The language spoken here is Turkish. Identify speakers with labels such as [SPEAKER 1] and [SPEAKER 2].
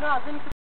[SPEAKER 1] Nazım